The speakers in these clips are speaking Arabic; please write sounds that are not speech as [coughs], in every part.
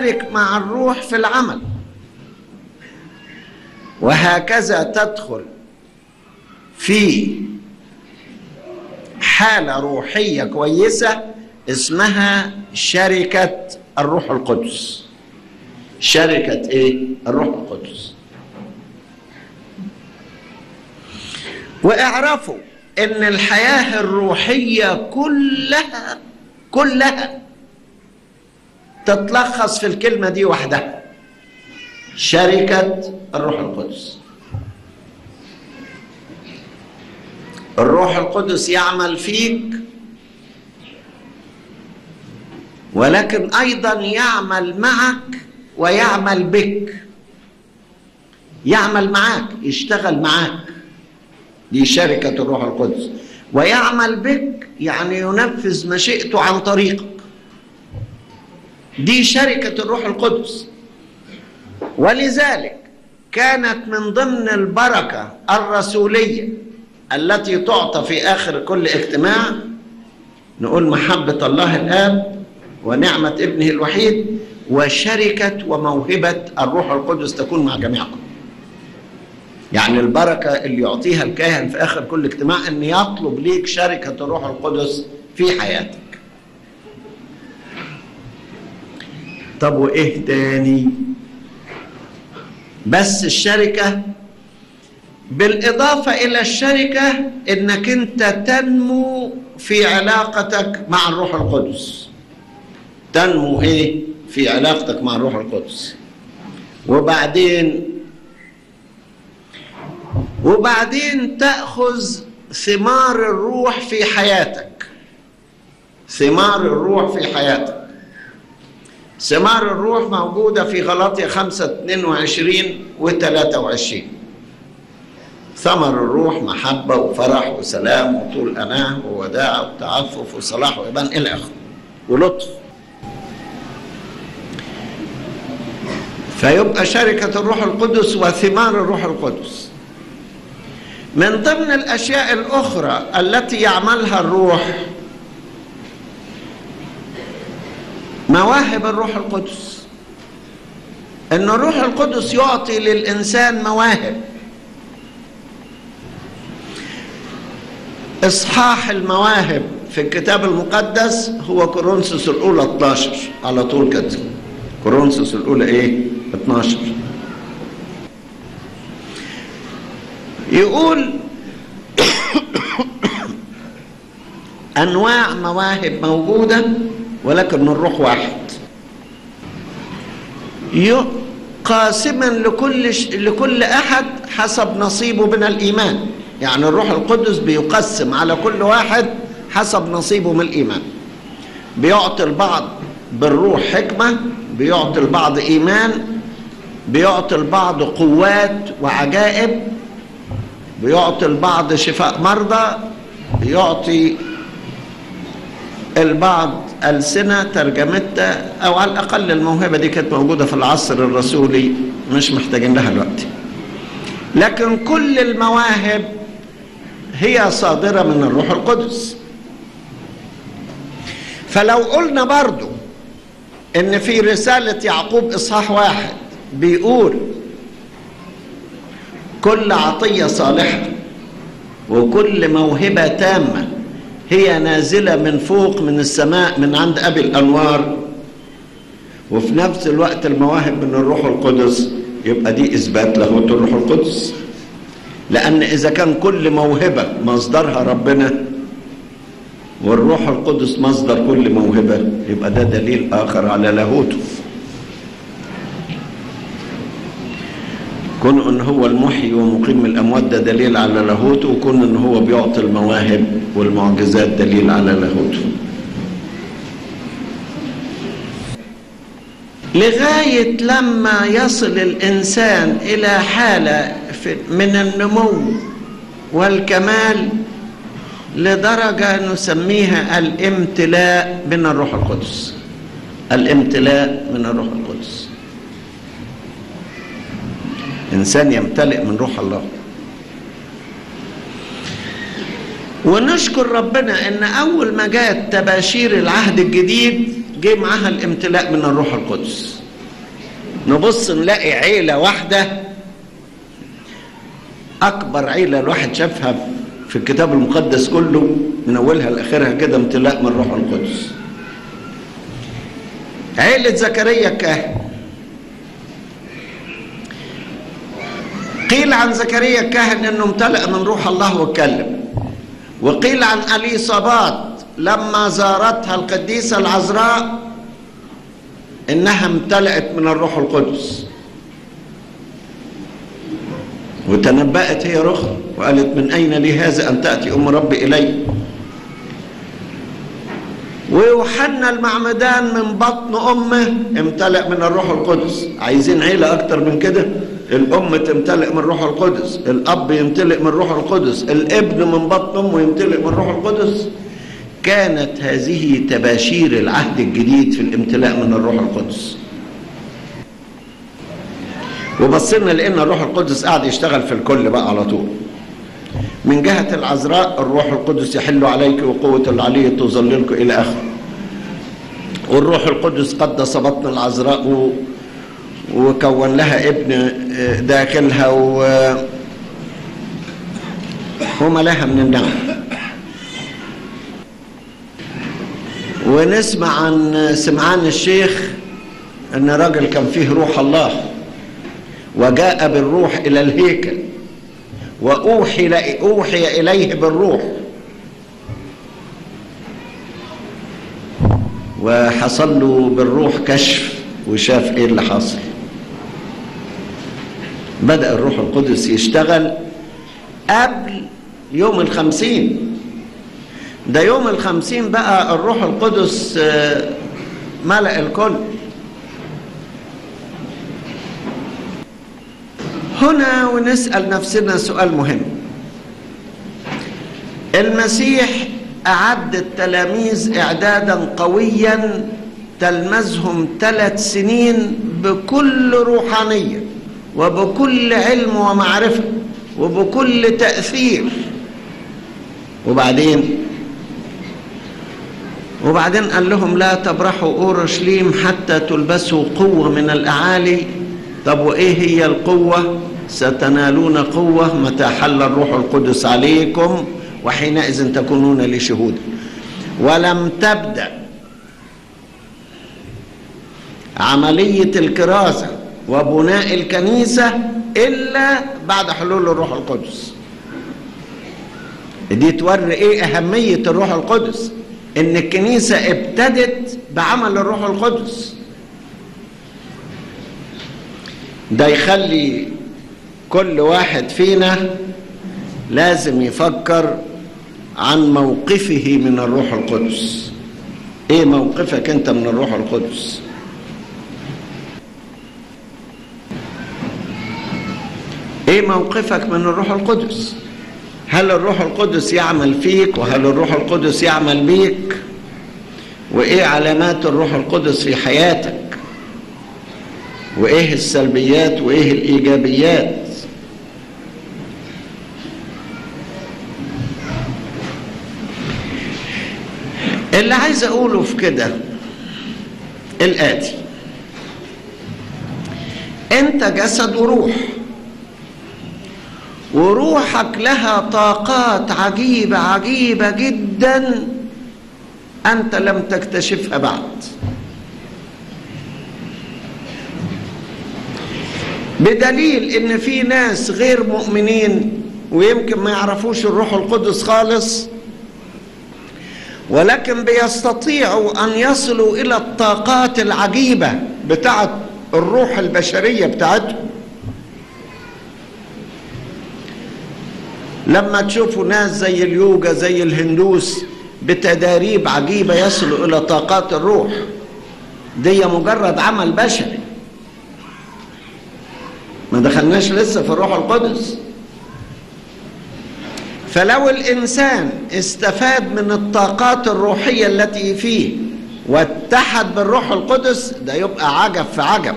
تشارك مع الروح في العمل. وهكذا تدخل في حالة روحية كويسة اسمها شركة الروح القدس. شركة إيه؟ الروح القدس. واعرفوا إن الحياة الروحية كلها كلها تتلخص في الكلمة دي وحدها. شركة الروح القدس. الروح القدس يعمل فيك ولكن أيضا يعمل معك ويعمل بك. يعمل معك يشتغل معك دي شركة الروح القدس. ويعمل بك يعني ينفذ مشيئته عن طريقك. دي شركة الروح القدس. ولذلك كانت من ضمن البركة الرسولية التي تعطى في آخر كل اجتماع نقول محبة الله الآب ونعمة ابنه الوحيد وشركة وموهبة الروح القدس تكون مع جميعكم. يعني البركة اللي يعطيها الكاهن في آخر كل اجتماع أن يطلب ليك شركة الروح القدس في حياتك. طب وإيه تاني؟ بس الشركة بالإضافة إلى الشركة إنك أنت تنمو في علاقتك مع الروح القدس. تنمو إيه؟ في علاقتك مع الروح القدس. وبعدين وبعدين تأخذ ثمار الروح في حياتك. ثمار الروح في حياتك. ثمار الروح موجودة في غلاطية 5 22 و 23 ثمر الروح محبة وفرح وسلام وطول أناه ووداع وتعفف وصلاح وإبان إلى آخره. ولطف. فيبقى شركة الروح القدس وثمار الروح القدس. من ضمن الأشياء الأخرى التي يعملها الروح مواهب الروح القدس. إن الروح القدس يعطي للإنسان مواهب. إصحاح المواهب في الكتاب المقدس هو كورنثوس الأولى 12 على طول كده. كورنثوس الأولى إيه؟ 12 يقول [coughs] أنواع مواهب موجودة ولكن الروح واحد. قاسما لكل ش... لكل أحد حسب نصيبه من الإيمان. يعني الروح القدس بيقسم على كل واحد حسب نصيبه من الإيمان. بيعطي البعض بالروح حكمة بيعطي البعض إيمان بيعطي البعض قوات وعجائب بيعطي البعض شفاء مرضى بيعطي البعض ألسنة ترجمتها أو على الأقل الموهبة دي كانت موجودة في العصر الرسولي مش محتاجين لها دلوقتي. لكن كل المواهب هي صادرة من الروح القدس. فلو قلنا برضو إن في رسالة يعقوب إصحاح واحد بيقول كل عطية صالحة وكل موهبة تامة هي نازلة من فوق من السماء من عند أبي الأنوار. وفي نفس الوقت المواهب من الروح القدس يبقى دي إثبات لاهوت الروح القدس. لأن إذا كان كل موهبة مصدرها ربنا والروح القدس مصدر كل موهبة يبقى ده دليل آخر على لاهوته. كون إن هو المحيي ومقيم الأموات ده دليل على لاهوته وكون إن هو بيعطي المواهب والمعجزات دليل على لاهوته. لغاية لما يصل الإنسان إلى حالة من النمو والكمال لدرجة نسميها الامتلاء من الروح القدس. الامتلاء من الروح القدس. إنسان يمتلئ من روح الله. ونشكر ربنا إن أول ما جاءت تباشير العهد الجديد جه معاها الامتلاء من الروح القدس. نبص نلاقي عيلة واحدة أكبر عيلة الواحد شافها في الكتاب المقدس كله من أولها لآخرها كده امتلاء من روح القدس. عيلة زكريا الكاهن. قيل عن زكريا الكاهن إنه امتلأ من روح الله واتكلم. وقيل عن اليصابات لما زارتها القديسة العذراء إنها امتلأت من الروح القدس. وتنبأت هي رخ وقالت من أين لي هذا أن تأتي أم ربي إلي؟ ويوحنا المعمدان من بطن أمه امتلأ من الروح القدس. عايزين عيلة أكتر من كده؟ الأم تمتلئ من روح القدس الأب يمتلئ من روح القدس الابن من بطن أمه يمتلئ من روح القدس. كانت هذه تباشير العهد الجديد في الامتلاء من الروح القدس. وبصينا لقينا الروح القدس قاعد يشتغل في الكل بقى على طول. من جهة العذراء الروح القدس يحل عليك وقوة العلي تظللك إلى آخره. والروح القدس قدس بطن العذراء. وكون لها ابن داخلها و... وملاها من النعم ونسمع عن سمعان الشيخ أن راجل كان فيه روح الله وجاء بالروح إلى الهيكل وأوحي أوحي إليه بالروح. وحصل له بالروح كشف وشاف إيه اللي حصل بدأ الروح القدس يشتغل قبل يوم الخمسين. ده يوم الخمسين بقى الروح القدس ملأ الكل. هنا ونسأل نفسنا سؤال مهم. المسيح أعد التلاميذ إعدادا قويا تلمذهم ثلاث سنين بكل روحانية. وبكل علم ومعرفة وبكل تأثير. وبعدين؟ وبعدين قال لهم لا تبرحوا أورشليم حتى تلبسوا قوة من الأعالي. طب وإيه هي القوة؟ ستنالون قوة متى حل الروح القدس عليكم وحينئذ تكونون لي شهودا ولم تبدأ عملية الكرازة وبناء الكنيسة إلا بعد حلول الروح القدس. دي توري إيه أهمية الروح القدس؟ إن الكنيسة ابتدت بعمل الروح القدس. ده يخلي كل واحد فينا لازم يفكر عن موقفه من الروح القدس. إيه موقفك أنت من الروح القدس؟ إيه موقفك من الروح القدس؟ هل الروح القدس يعمل فيك وهل الروح القدس يعمل بيك؟ وإيه علامات الروح القدس في حياتك؟ وإيه السلبيات وإيه الإيجابيات؟ اللي عايز أقوله في كده الآتي. أنت جسد وروح. وروحك لها طاقات عجيبة عجيبة جدا. أنت لم تكتشفها بعد. بدليل إن في ناس غير مؤمنين ويمكن ما يعرفوش الروح القدس خالص ولكن بيستطيعوا أن يصلوا إلى الطاقات العجيبة بتاعه الروح البشرية بتاعتهم. لما تشوفوا ناس زي اليوجا زي الهندوس بتداريب عجيبة يصلوا إلى طاقات الروح. دي مجرد عمل بشري. ما دخلناش لسه في الروح القدس. فلو الإنسان استفاد من الطاقات الروحية التي فيه واتحد بالروح القدس ده يبقى عجب في عجب.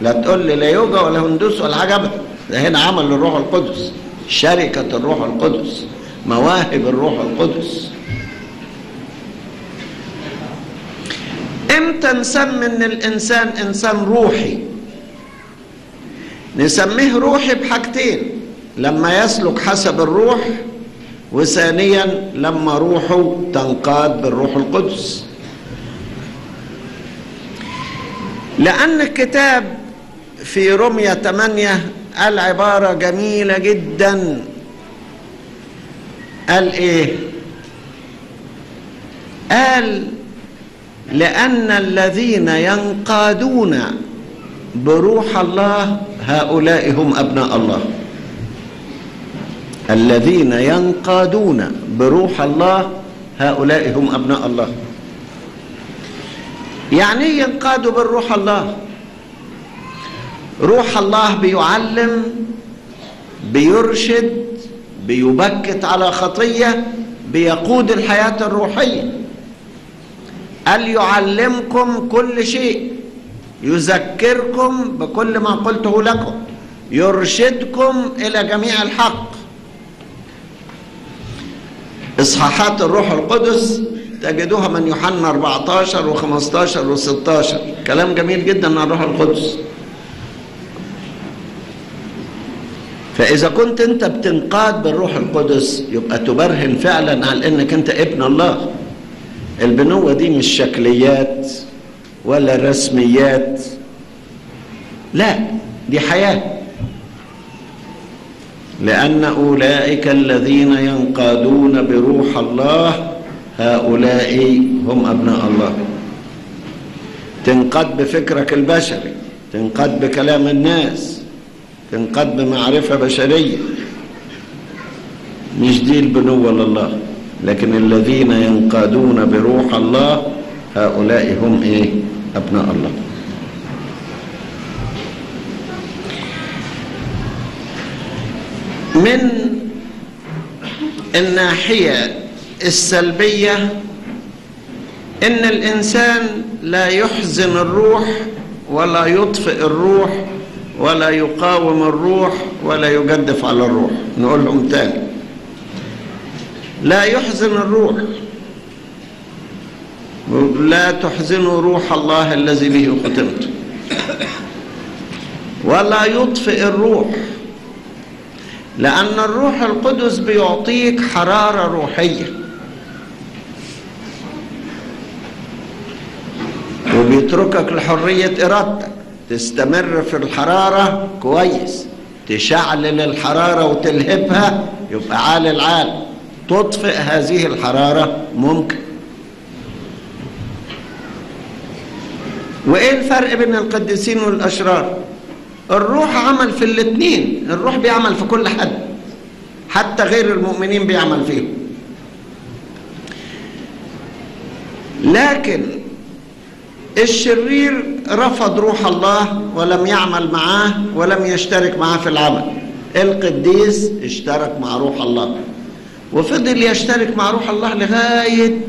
لا تقول لي لا يوجا ولا هندوس ولا عجب. ده هنا عمل الروح القدس. شركة الروح القدس مواهب الروح القدس. إمتى نسمي إن الإنسان إنسان روحي؟ نسميه روحي بحاجتين لما يسلك حسب الروح وثانيا لما روحه تنقاد بالروح القدس. لأن الكتاب في رمية 8 قال عبارة جميلة جدا. قال إيه؟ قال لأن الذين ينقادون بروح الله هؤلاء هم أبناء الله. الذين ينقادون بروح الله هؤلاء هم أبناء الله. يعني ينقادوا بالروح الله. روح الله بيعلم بيرشد بيبكت على خطية بيقود الحياة الروحية. قال يعلمكم كل شيء يذكركم بكل ما قلته لكم يرشدكم إلى جميع الحق. إصحاحات الروح القدس تجدوها من يوحنا 14 و15 و16 كلام جميل جدا عن الروح القدس. فإذا كنت أنت بتنقاد بالروح القدس يبقى تبرهن فعلا على أنك أنت ابن الله. البنوة دي مش شكليات ولا رسميات. لا دي حياة. لأن أولئك الذين ينقادون بروح الله هؤلاء هم أبناء الله. تنقاد بفكرك البشري تنقاد بكلام الناس تنقاد بمعرفة بشرية. مش دي البنوة لله. لكن الذين ينقادون بروح الله هؤلاء هم إيه؟ أبناء الله. من الناحية السلبية إن الإنسان لا يحزن الروح ولا يطفئ الروح ولا يقاوم الروح ولا يجدف على الروح. نقول لهم تاني. لا يحزن الروح. لا تحزنوا روح الله الذي به ختمت ولا يطفئ الروح. لأن الروح القدس بيعطيك حرارة روحية. وبيتركك لحرية إرادتك. تستمر في الحرارة كويس. تشعلل الحرارة وتلهبها يبقى عال العال. تطفئ هذه الحرارة ممكن. وإيه الفرق بين القديسين والأشرار؟ الروح عمل في الاثنين. الروح بيعمل في كل حد. حتى غير المؤمنين بيعمل فيهم. لكن الشرير رفض روح الله ولم يعمل معاه ولم يشترك معاه في العمل. القديس اشترك مع روح الله. وفضل يشترك مع روح الله لغاية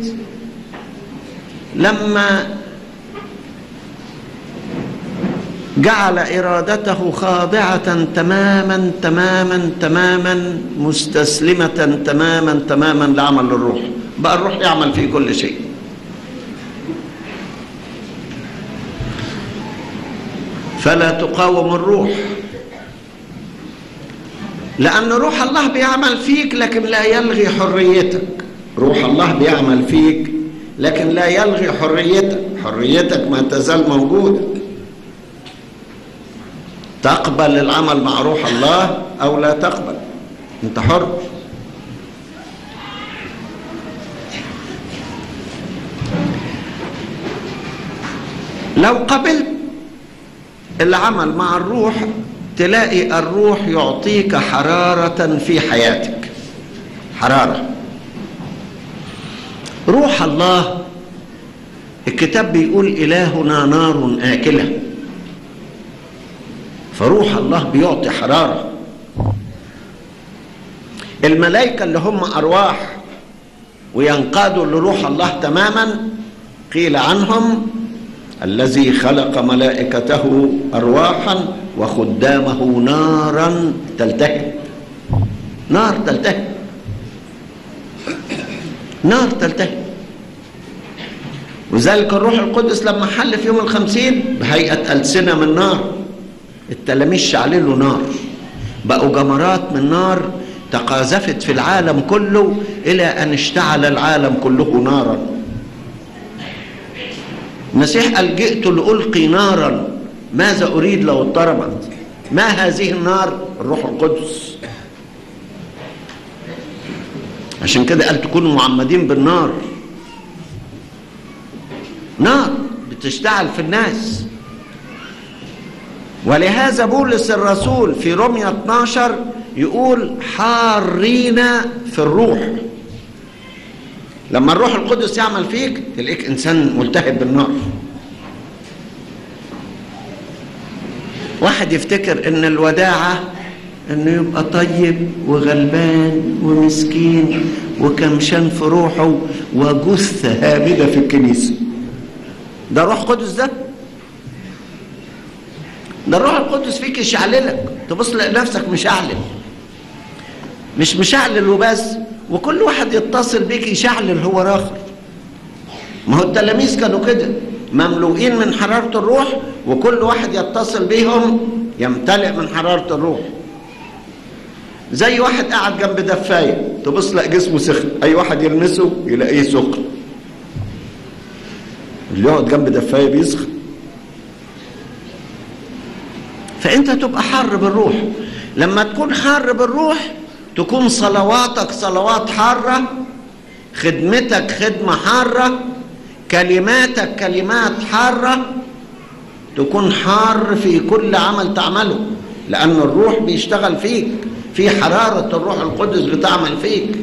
لما جعل إرادته خاضعة تماما تماما تماما مستسلمة تماما تماما لعمل الروح. بقى الروح يعمل في كل شيء. فلا تقاوم الروح. لأن روح الله بيعمل فيك لكن لا يلغي حريتك. روح الله بيعمل فيك لكن لا يلغي حريتك. حريتك ما تزال موجودة. تقبل العمل مع روح الله أو لا تقبل. أنت حر. لو قبلت العمل مع الروح تلاقي الروح يعطيك حرارة في حياتك. حرارة. روح الله الكتاب بيقول إلهنا نار آكلة. فروح الله بيعطي حرارة. الملائكة اللي هم أرواح وينقادوا لروح الله تماما قيل عنهم الذي خلق ملائكته أرواحا وخدامه نارا تلتهب نار تلتهب نار تلتهب وذلك الروح القدس لما حل في يوم الخمسين بهيئة ألسنة من نار. التلاميذ شعللوا نار. بقوا جمرات من نار تقاذفت في العالم كله إلى أن اشتعل العالم كله نارا. المسيح قال جئت لألقي نارا ماذا أريد لو اضطربت؟ ما هذه النار؟ الروح القدس. عشان كده قال تكونوا معمدين بالنار. نار بتشتعل في الناس. ولهذا بولس الرسول في رمية 12 يقول حارين في الروح. لما الروح القدس يعمل فيك تلاقيك إنسان ملتهب بالنار. واحد يفتكر إن الوداعة إنه يبقى طيب وغلبان ومسكين وكمشان في روحه وجثة هامدة في الكنيسة. ده روح قدس ده؟ ده الروح القدس فيك يشعللك. تبص لنفسك مشعلل مش مشعلل وبس. وكل واحد يتصل بيك يشعلل هو اخر ما هو التلاميذ كانوا كده. مملوئين من حرارة الروح وكل واحد يتصل بيهم يمتلئ من حرارة الروح. زي واحد قاعد جنب دفاية تبص لقى جسمه سخن. أي واحد يلمسه يلاقيه سخن. اللي يقعد جنب دفاية بيسخن. فأنت تبقى حر بالروح. لما تكون حر بالروح تكون صلواتك صلوات حارة خدمتك خدمة حارة كلماتك كلمات حارة تكون حار في كل عمل تعمله لأن الروح بيشتغل فيك في حرارة الروح القدس بتعمل فيك.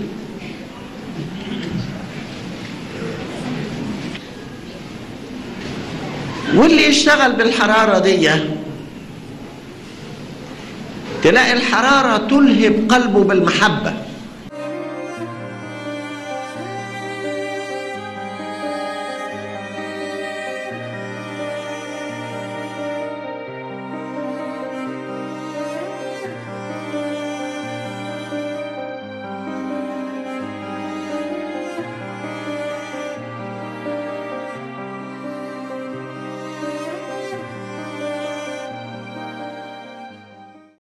واللي يشتغل بالحرارة دي تلاقي الحرارة تلهب قلبه بالمحبة.